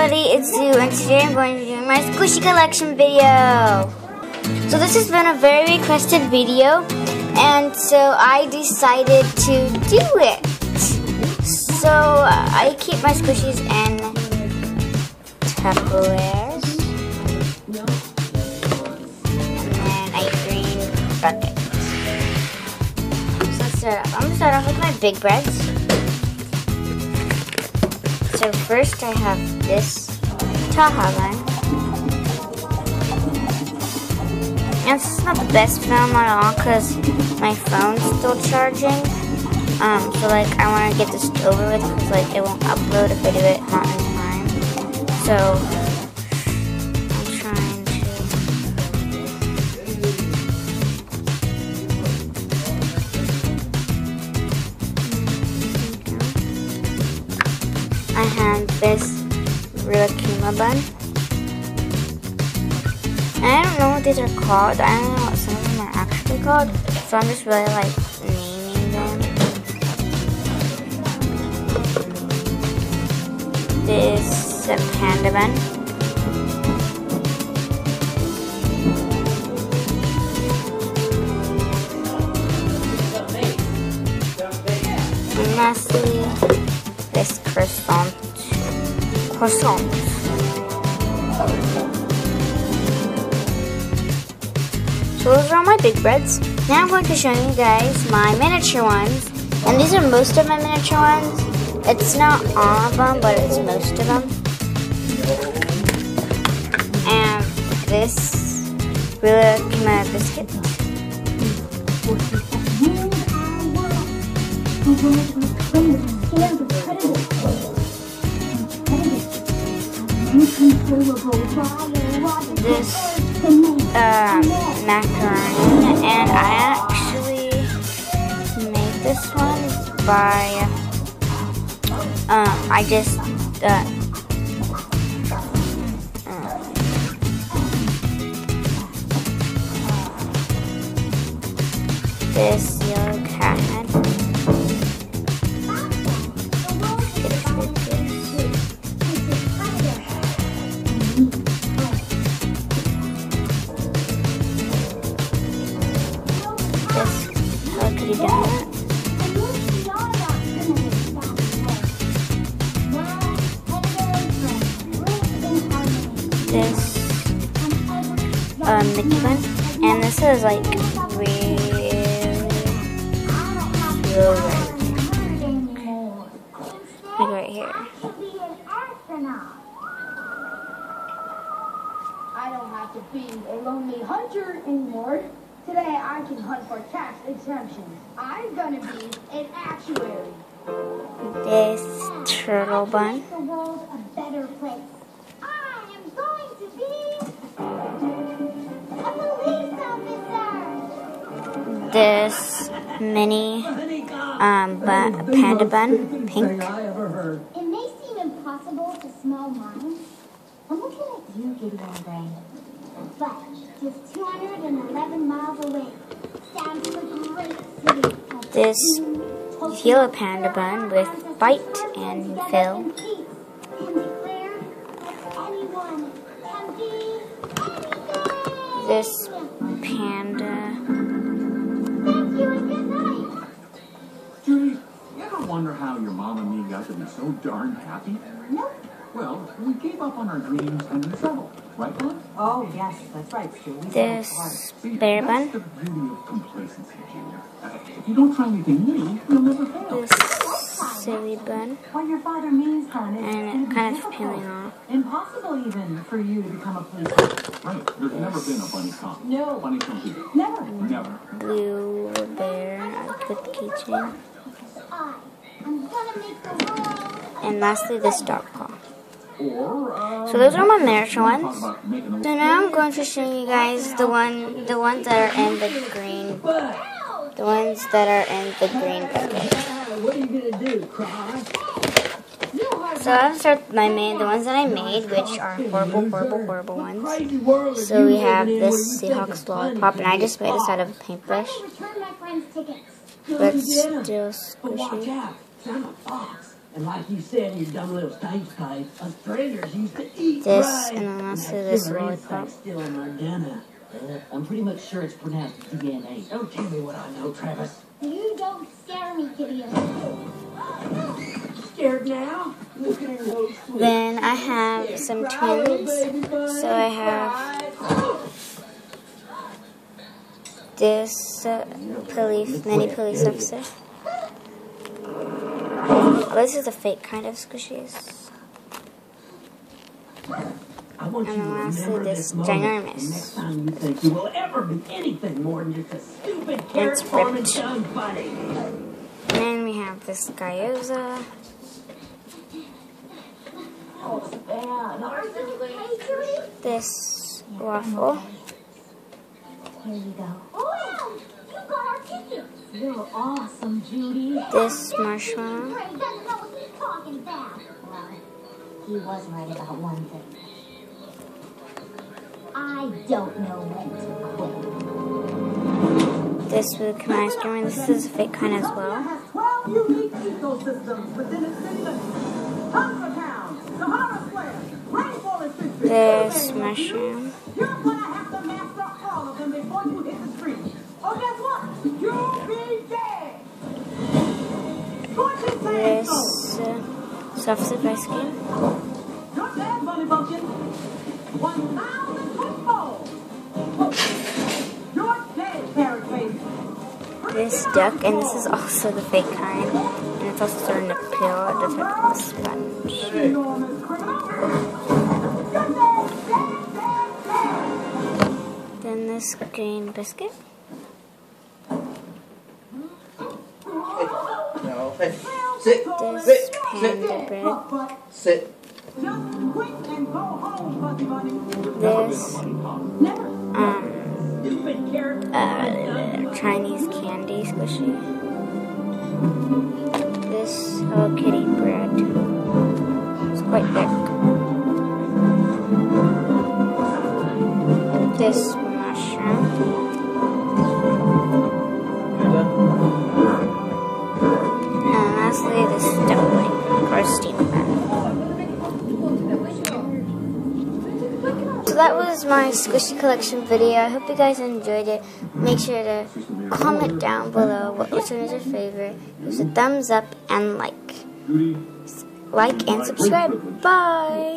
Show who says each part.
Speaker 1: everybody, it's Zoo, and today I'm going to be doing my squishy collection video. So this has been a very requested video, and so I decided to do it. So I keep my squishies in Tupperwares, and then I green buckets. So let's start. I'm gonna start off with my big breads. So first I have this Taha line. And this is not the best film at all because my phone's still charging. Um, so like I want to get this over with because like it won't upload if I do it not in time. So I have this Rilakkuma bun. I don't know what these are called. I don't know what some of them are actually called. So I'm just really like naming them. This a panda bun. Lastly, this croissant. Croissant. So those are all my big breads. Now I'm going to show you guys my miniature ones. And these are most of my miniature ones. It's not all of them, but it's most of them. And this really my biscuit. Hmm. This um, macaroni, and I actually made this one by, um, I just, uh, this yellow cat. Mickey and this is like really like right here.
Speaker 2: I don't have to be a lonely hunter anymore. Today I can hunt for tax exemptions. I'm gonna be an actuary.
Speaker 1: This turtle bun. This mini um, bu- panda bun, pink.
Speaker 2: It may seem impossible to small minds. I'm looking at you, Gideon Brain. But just 211 miles away stands the great city of
Speaker 1: This yellow panda bun with bite and fill.
Speaker 2: And declare that anyone can be anything.
Speaker 1: This
Speaker 3: wonder how your mom and me got to be so darn happy?
Speaker 2: Nope.
Speaker 3: Well, we gave up on our dreams and we settled, right, Mom?
Speaker 4: Oh, yes, that's right, Stu.
Speaker 1: This
Speaker 3: See,
Speaker 1: bear
Speaker 3: that's
Speaker 1: bun.
Speaker 3: the beauty of complacency, Junior. Uh, if you don't try anything new, you'll never fail.
Speaker 1: This silly bun.
Speaker 4: What your father means, son, is
Speaker 1: And
Speaker 4: it'd
Speaker 1: it
Speaker 4: be
Speaker 1: kind of peeling off.
Speaker 4: Impossible even for you to become a police officer.
Speaker 3: Right, there's never been a bunny cop.
Speaker 4: No.
Speaker 3: Bunny computer.
Speaker 4: Never.
Speaker 3: Never.
Speaker 1: Blue bear with keychain.
Speaker 2: I am gonna make the world
Speaker 1: And lastly, this dog paw. So those are my miniature ones. So now I'm going to show you guys the one, the ones that are in the green, the ones that are in the green bucket. So I'll start my main, the ones that I made, which are horrible, horrible, horrible ones. So we have this Seahawks lollipop, and I just made this out of a paintbrush.
Speaker 5: 'em.
Speaker 1: still
Speaker 5: I'm a fox. And like you said in your dumb little stage play, us predators used to eat
Speaker 1: This,
Speaker 5: prey.
Speaker 1: and then lastly
Speaker 5: that
Speaker 1: this lollipop.
Speaker 5: still in our dinner.
Speaker 6: Uh, I'm pretty much sure it's pronounced DNA.
Speaker 5: Don't tell me what I know, Travis.
Speaker 2: You don't scare me, Gideon.
Speaker 5: Scared now? Look at her.
Speaker 1: Then I have some
Speaker 5: Cry,
Speaker 1: twins. So I have this uh, police, mini police officer. Oh, this is a fake kind of squishies.
Speaker 5: I want you
Speaker 1: And
Speaker 5: to
Speaker 1: lastly,
Speaker 5: remember
Speaker 1: this
Speaker 5: this moment.
Speaker 1: ginormous.
Speaker 5: The next time you think you will ever be anything more than just a stupid carrot farming
Speaker 1: ripped.
Speaker 5: dumb
Speaker 1: then we have this Gyoza.
Speaker 2: Oh, Judy.
Speaker 1: This waffle.
Speaker 2: Here you go. Oh, you got our ticket.
Speaker 4: You're awesome, Judy.
Speaker 1: This marshmallow.
Speaker 2: Ray doesn't know what he's talking about. Well, he was right about one thing. I don't know when to quit.
Speaker 1: This with cream ice cream. And this is a fake kind as well.
Speaker 7: 12 unique ecosystems within its city limits. Town, Sahara Square, Rainforest District.
Speaker 1: This mushroom.
Speaker 7: You're gonna have to master all of them before you hit the streets.
Speaker 1: Soft serve ice cream.
Speaker 7: Your dad, Bunny Bumpkin. 1,000 footballs. Your dead, Carrot Face.
Speaker 1: This duck. And this is also the fake kind. And it's also starting to peel at the top of the sponge. Then this green biscuit.
Speaker 8: No. Hey, sit.
Speaker 1: This
Speaker 8: Sit.
Speaker 1: panda bread.
Speaker 8: Sit.
Speaker 7: just quit and go home, Fuzzy Bunny.
Speaker 1: This um uh, Chinese candy squishy. This Hello Kitty bread. It's quite thick. This that was my squishy collection video. I hope you guys enjoyed it. Make sure to comment down below what which one is your favorite. Give us a thumbs up and like. Like and subscribe. Bye.